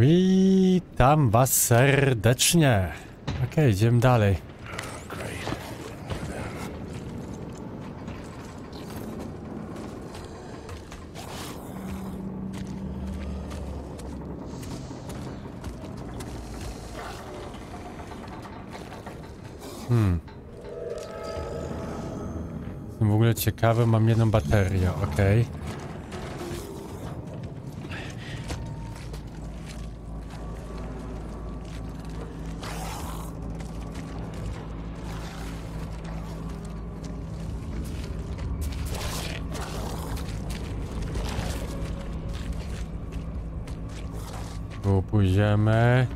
Witam was serdecznie. Okej, idziemy dalej. Jestem w ogóle ciekawy, mam jedną baterię, okej. Tu pójdziemy.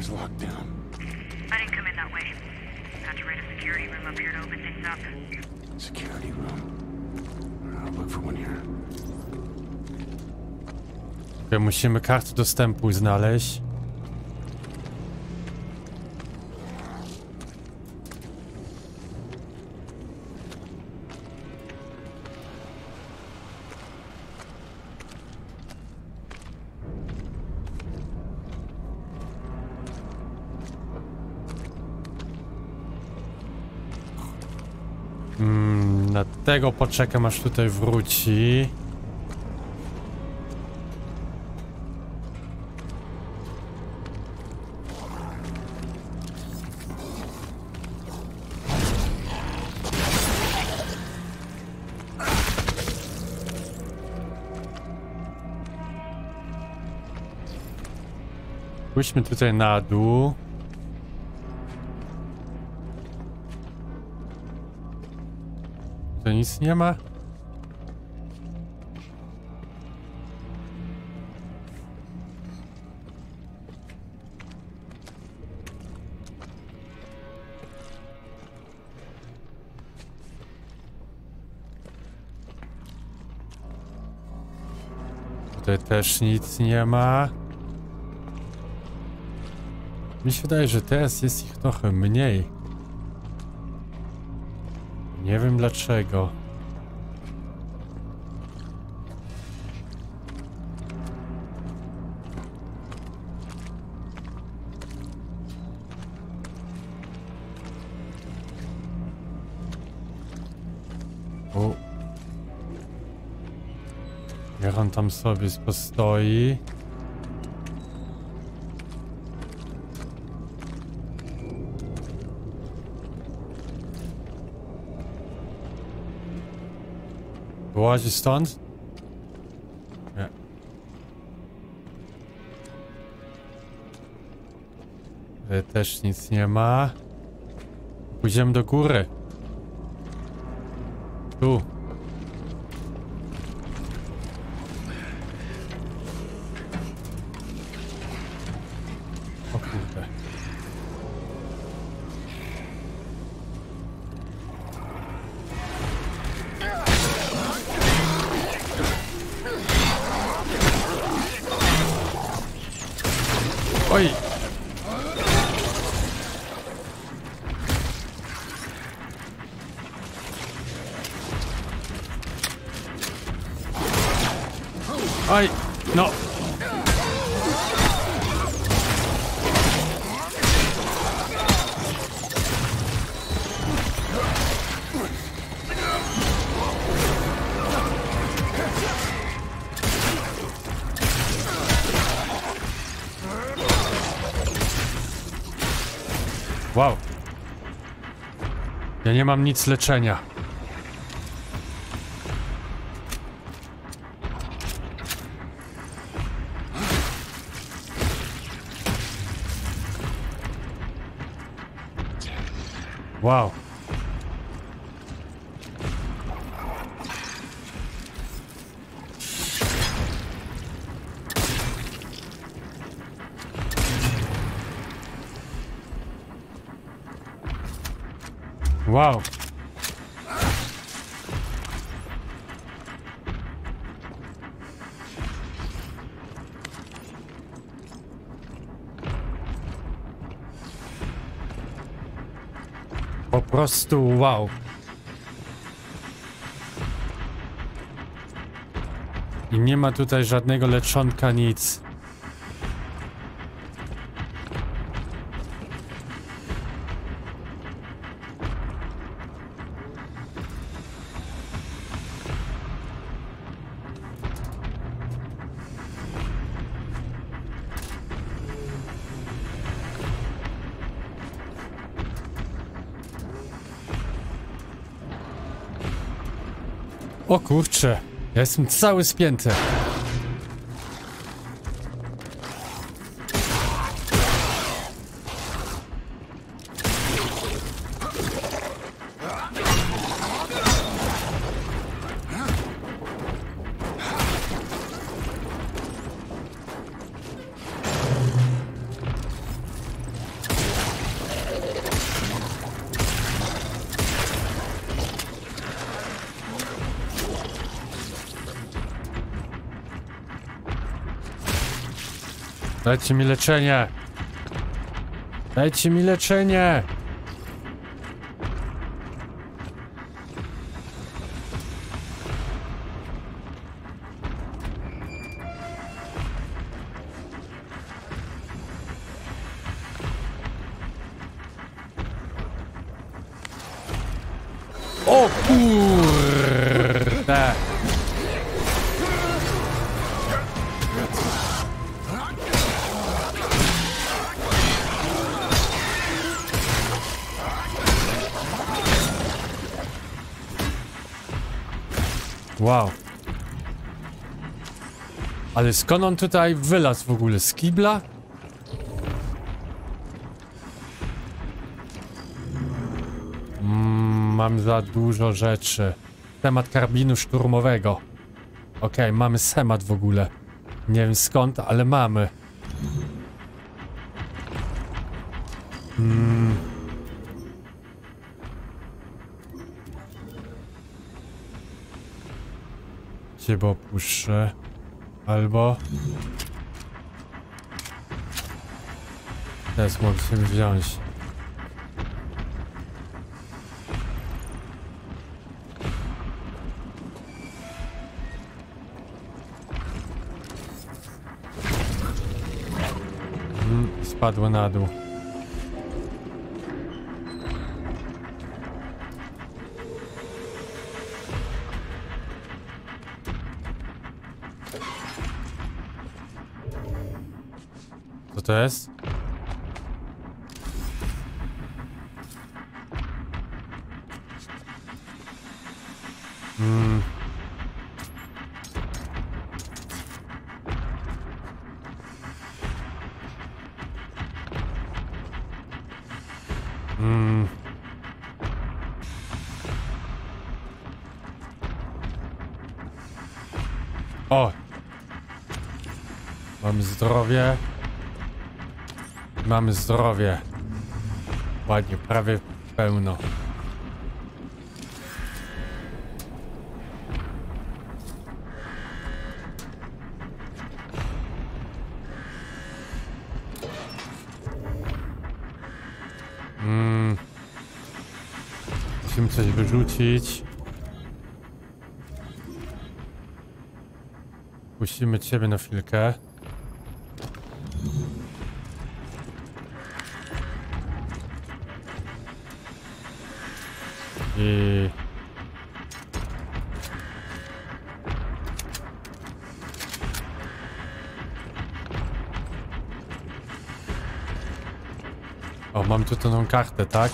This area's locked down. I didn't come in that way. Had to rent a security room up here to open things up. Security room. I'll look for one here. Okej, Musimy kartę dostępu znaleźć. Poczekam aż tutaj wróci. Pójdźmy tutaj na dół. Nic nie ma? Tutaj też nic nie ma. Mi się wydaje, że teraz jest ich trochę mniej. Nie wiem dlaczego. Sobie postoi. Wyłazi stąd? Nie. Tutaj też nic nie ma. Pójdziemy do góry. Tu. Nie mam nic leczenia. Wow. Wow. Po prostu wow. I nie ma tutaj żadnego leczonka, nic. O kurczę, ja jestem cały spięty. Dajcie mi leczenie. Dajcie mi leczenie. O kurde. Wow. Ale skąd on tutaj wylazł w ogóle? Z kibla? Mm, mam za dużo rzeczy. Temat karabinu szturmowego. Okej, mamy schemat w ogóle. Nie wiem skąd, ale mamy. Ciebie opuszczę. Albo... Mogę sobie wziąć. Mm, Spadło na dół. To jest? Mm. Mamy zdrowie. Ładnie, prawie pełno. Mm. Musimy coś wyrzucić. Puścimy ciebie na chwilkę. Mam tu tą kartę, tak?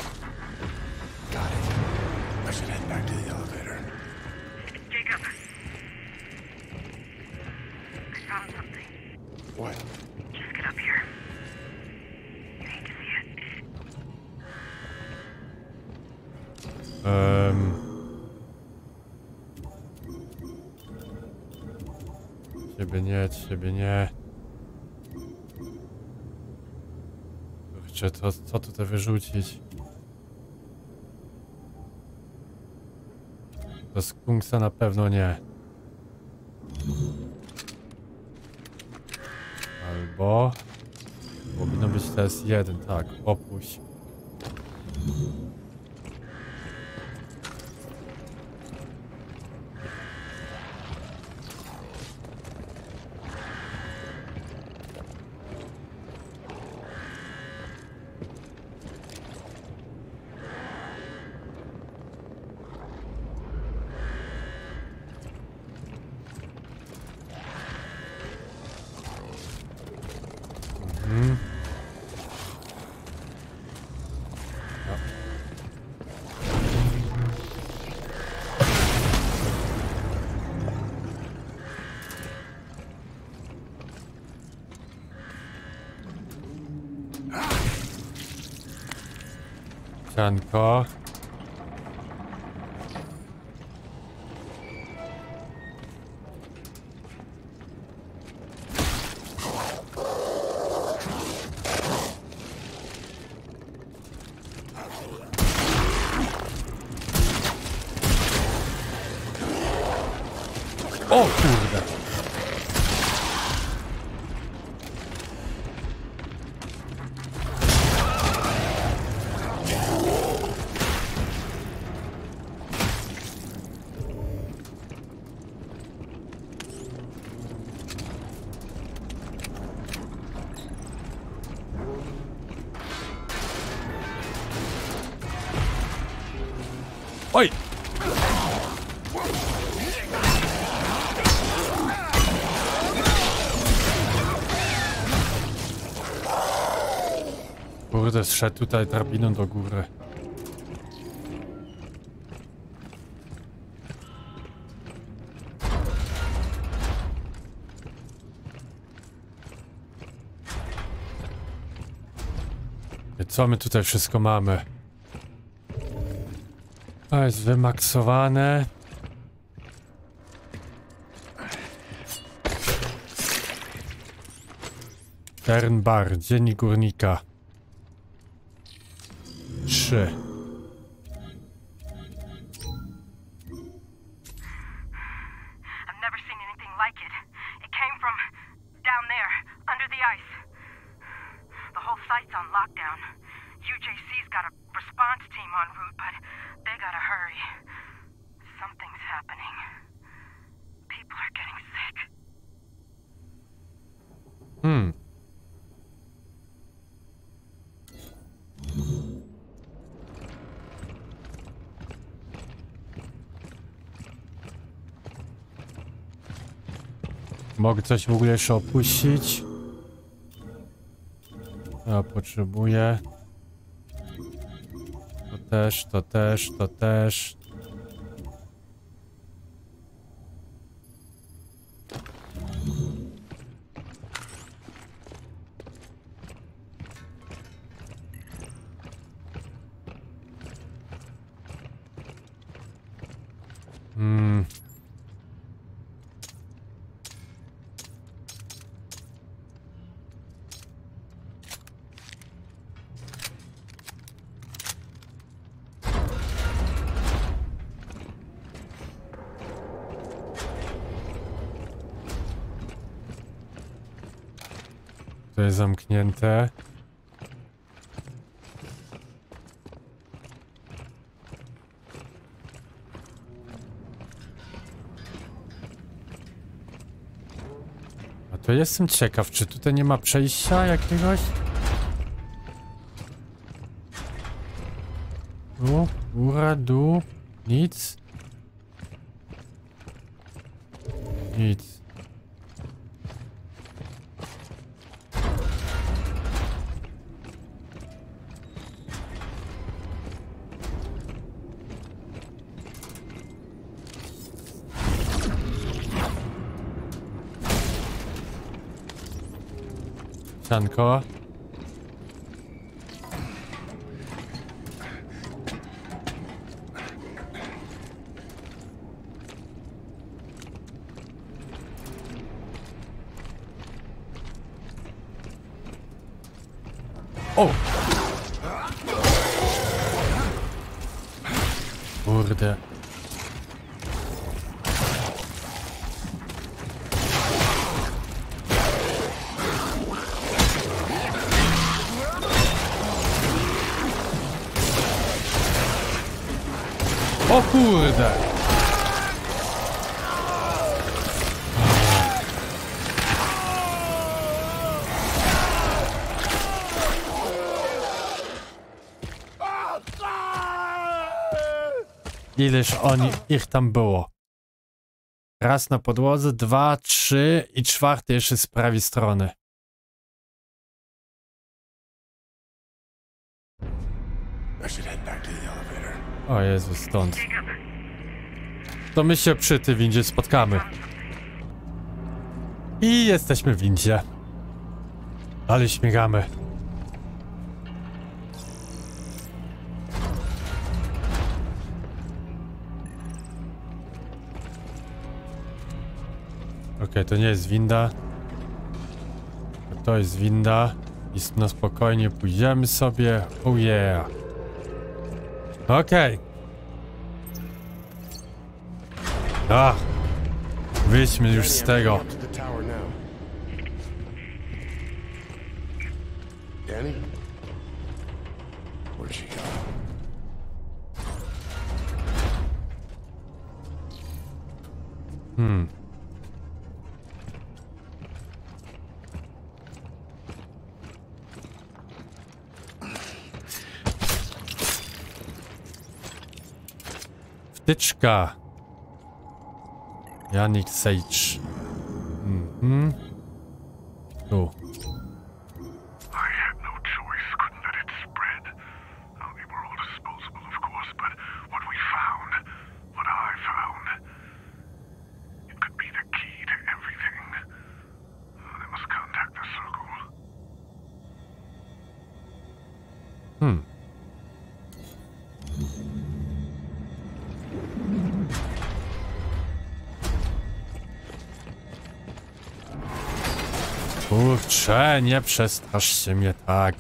Got it. Kurczę, to co tutaj wyrzucić? To skunksa na pewno nie. Albo... Powinno być teraz jeden, tak, opuść. Kanka. Kurde, zszedł tutaj drabiną do góry. I Co my tutaj wszystko mamy? To jest wymaksowane. Tern bar, dziennik górnika. Trzy. Mogę coś w ogóle jeszcze opuścić? Ja potrzebuję. To też, to też, to też. A to jestem ciekaw, czy tutaj nie ma przejścia jakiegoś? Tu, góra, dół, nic. Nic. Cianko. O! Kurde. O kurde! Ileż oni, ich tam było? Raz na podłodze, dwa, trzy i czwarty jeszcze z prawej strony. I should head back. O Jezu, stąd. To my się przy tej windzie spotkamy. I jesteśmy w windzie. Ale śmigamy. Okej, to nie jest winda. To jest winda. I na spokojnie pójdziemy sobie. Oh yeah. Okej. A! Wyjdźmy już z tego. Ucieczka. Ja nicht Sage. Mhm. So. Kurczę, nie przestraszcie mnie tak.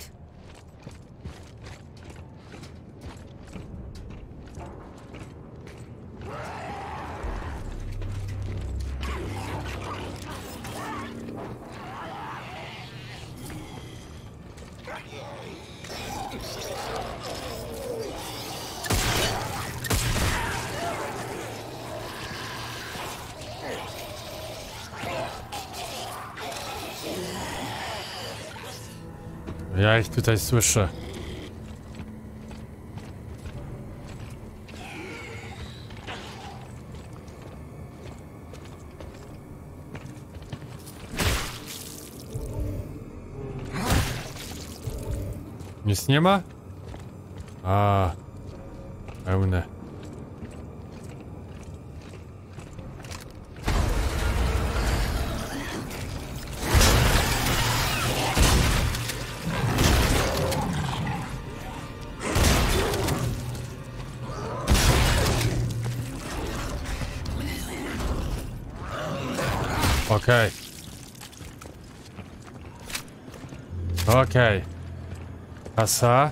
Ja ich tutaj słyszę. Nic nie ma? A, pełne. Okej. Okej. Kasa.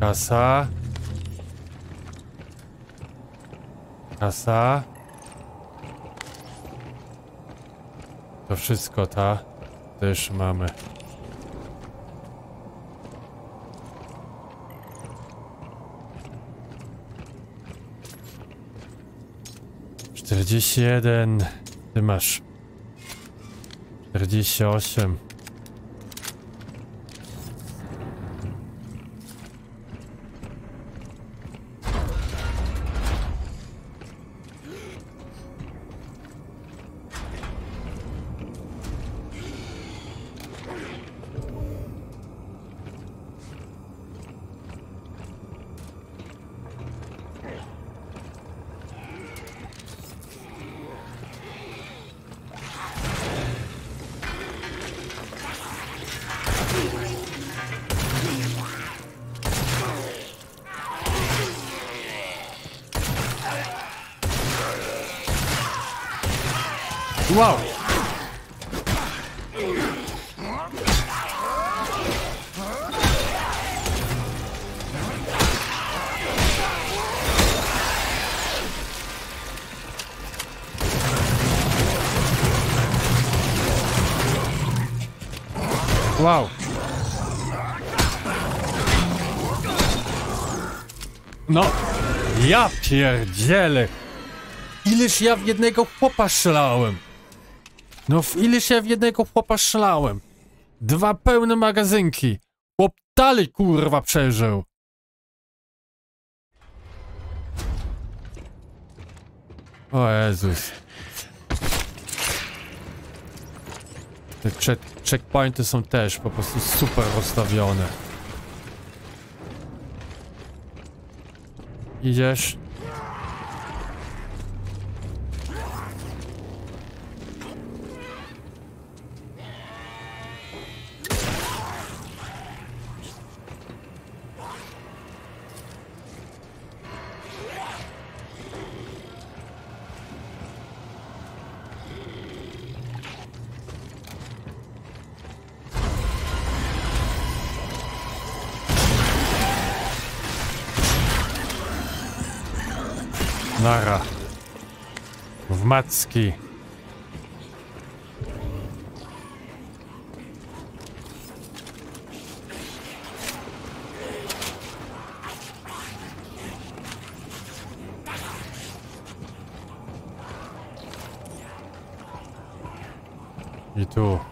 Kasa. Kasa. To wszystko, ta. Też mamy. Czterdzieści jeden. Ty masz 48 Wow! Wow! No, ja pierdzielę! Ileż ja w jednego chłopa strzelałem! No, w ileż ja w jednego chłopa strzelałem! Dwa pełne magazynki! Chłop dalej kurwa przeżył! O Jezus. Te check checkpointy są też po prostu super rozstawione. Idziesz? Nara. W macki. I tu.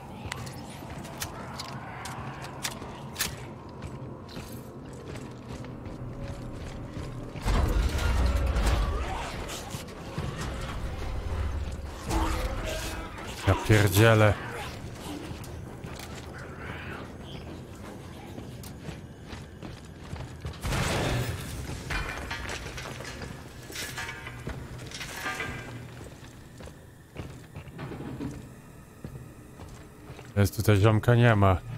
Ja pierdzielę. Jest tutaj ziomka nie ma.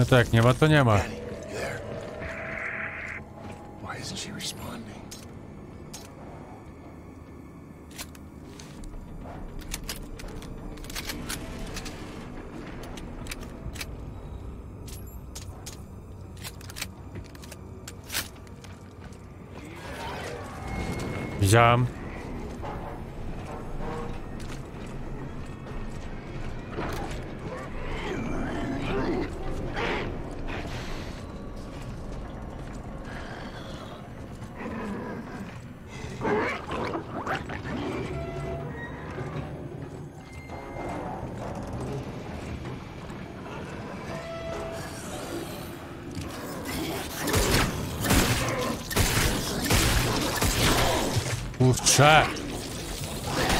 No tak, nie ma to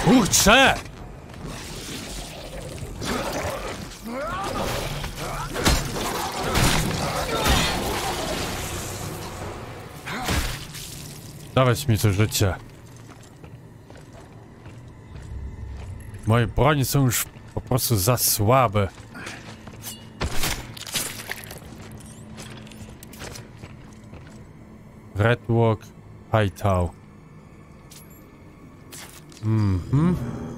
Kurczę! Dawać mi to życie. Moje broni są już po prostu za słabe. Redwalk Hightown. 嗯嗯。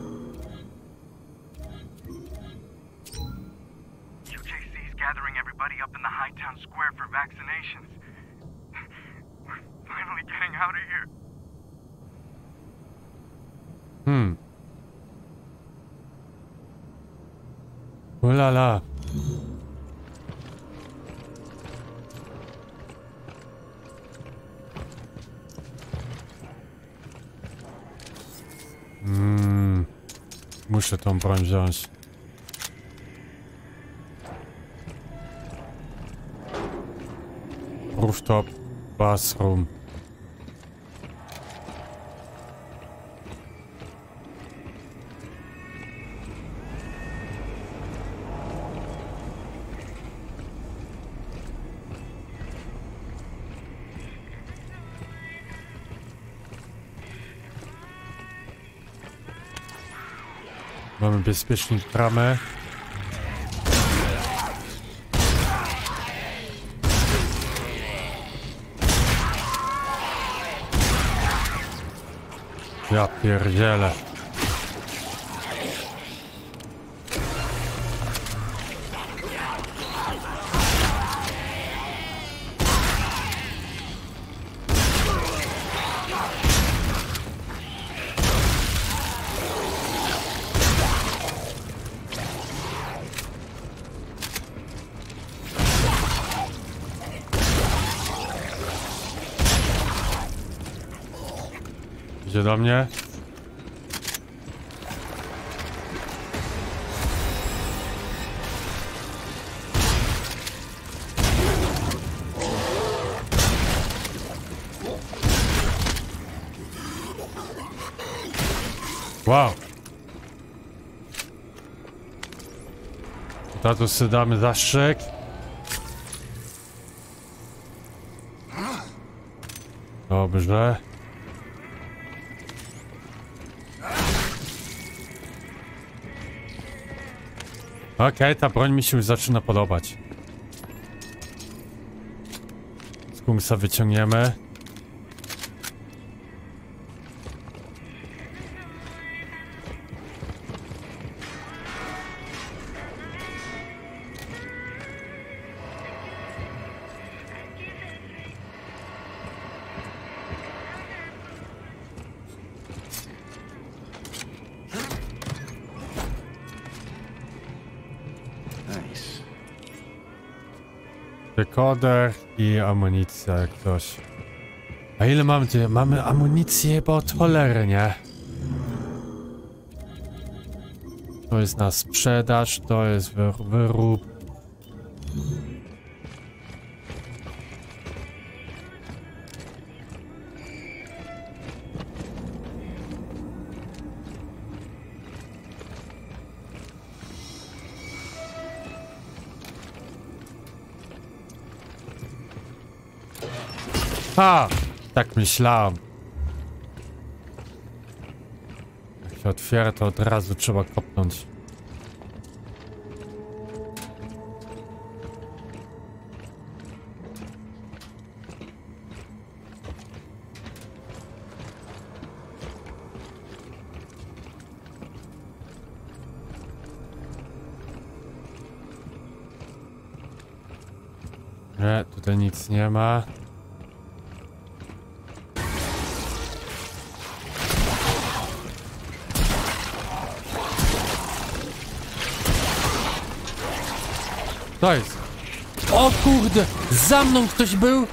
Tą broń wziąć. Rooftop bathroom. Bezpiecznik bramę. Ja pierdzielę. Idzie do mnie. Wow. Tato sobie damy zastrzyk. Dobrze. Okej, ta broń mi się już zaczyna podobać. Skunksa wyciągniemy. Dekoder i amunicja jak coś. A ile mamy? Mamy amunicję, bo od cholery, nie? To jest na sprzedaż, to jest wy wyrób. Myślałem. Jak się otwiera, to od razu trzeba kopnąć. Nie, tutaj nic nie ma. To jest. O kurde! Za mną ktoś był!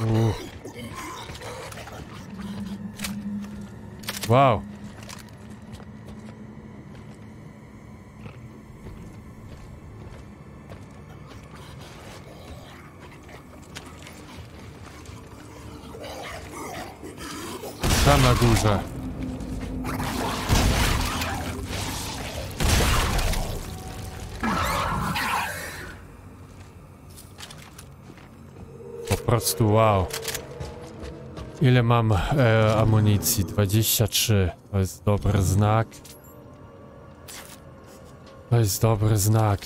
U. Wow. Tam na prostu wow. Ile mam e, amunicji? 23. To jest dobry znak. To jest dobry znak.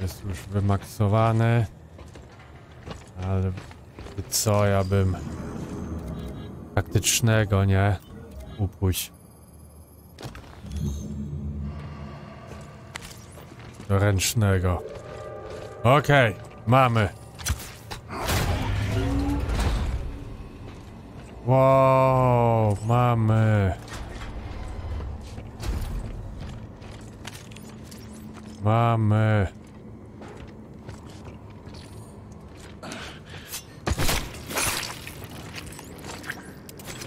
Jest już wymaksowany. Ale co ja bym taktycznego, nie? Upuść. Ręcznego. Okej, mamy. Wow, mamy. Mamy.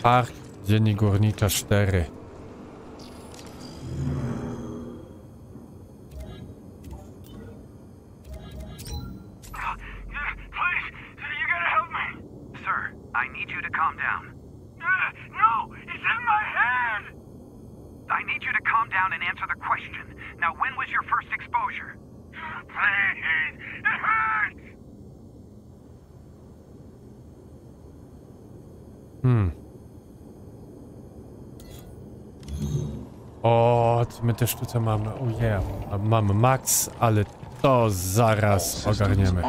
Park Dziennik Górnicza 4. O, my też tutaj mamy, ojej, mamy max, ale to zaraz ogarniemy.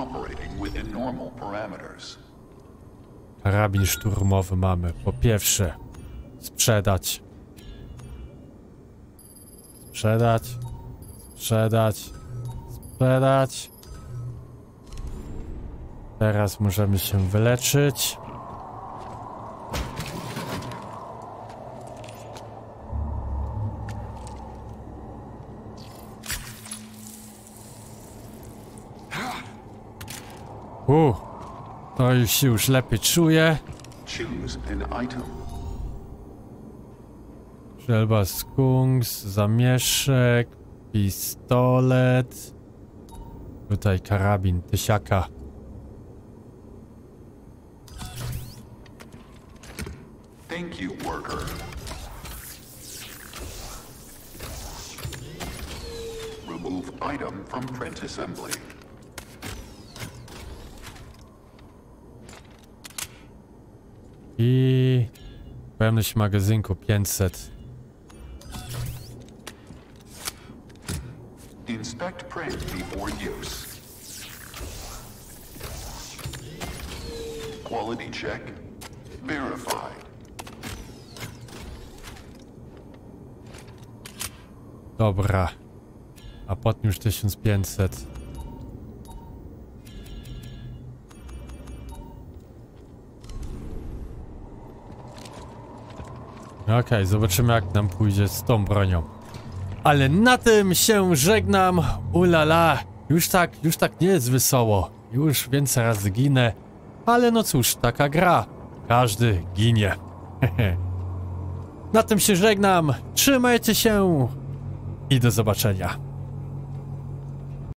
Karabin szturmowy mamy. Po pierwsze, sprzedać. Sprzedać. Sprzedać. Sprzedać. Teraz możemy się wyleczyć. U, to już się już lepiej czuję. Strzelba skunks, zamieszek, pistolet. Tutaj karabin, tysiaka. Thank you, worker. Remove item from print assembly. I pełność magazynku 500. Inspect print before use. Quality check. Verified. Dobra. A potem już 1500. Okej, zobaczymy jak nam pójdzie z tą bronią. Ale na tym się żegnam. Ulala. Już tak, już tak nie jest wesoło. Już więcej razy ginę. Ale no cóż, taka gra. Każdy ginie. na tym się żegnam. Trzymajcie się i do zobaczenia.